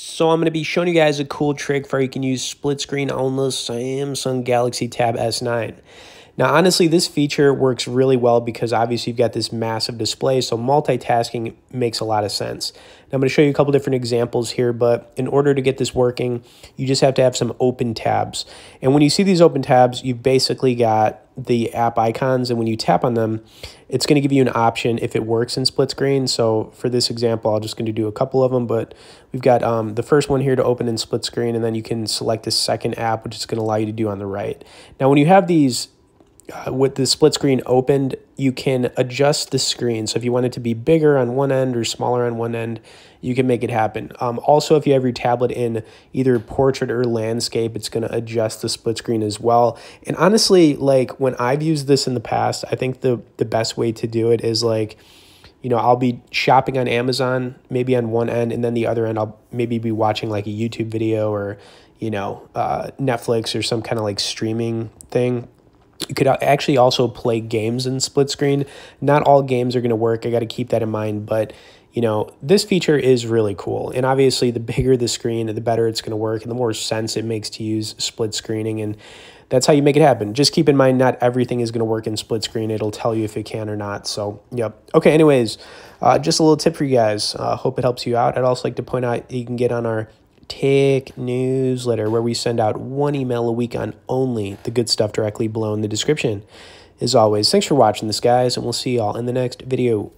So I'm going to be showing you guys a cool trick for you can use split screen on the Samsung Galaxy Tab S9. Now, honestly, this feature works really well because obviously you've got this massive display, so multitasking makes a lot of sense. Now, I'm going to show you a couple different examples here, but in order to get this working, you just have to have some open tabs. And when you see these open tabs, you've basically got the app icons, and when you tap on them, it's going to give you an option if it works in split screen. So for this example, I'm just going to do a couple of them, but we've got um, the first one here to open in split screen, and then you can select a second app, which is going to allow you to do on the right. Now, when you have these uh, with the split screen opened, you can adjust the screen. So if you want it to be bigger on one end or smaller on one end, you can make it happen. Um, also, if you have your tablet in either portrait or landscape, it's going to adjust the split screen as well. And honestly, like when I've used this in the past, I think the, the best way to do it is like, you know, I'll be shopping on Amazon, maybe on one end, and then the other end, I'll maybe be watching like a YouTube video or, you know, uh, Netflix or some kind of like streaming thing could actually also play games in split screen. Not all games are going to work. I got to keep that in mind, but you know, this feature is really cool. And obviously, the bigger the screen, the better it's going to work and the more sense it makes to use split screening. And that's how you make it happen. Just keep in mind, not everything is going to work in split screen. It'll tell you if it can or not. So, yep. Okay, anyways, uh, just a little tip for you guys. Uh, hope it helps you out. I'd also like to point out you can get on our Tech newsletter where we send out one email a week on only the good stuff directly below in the description. As always, thanks for watching this, guys, and we'll see y'all in the next video.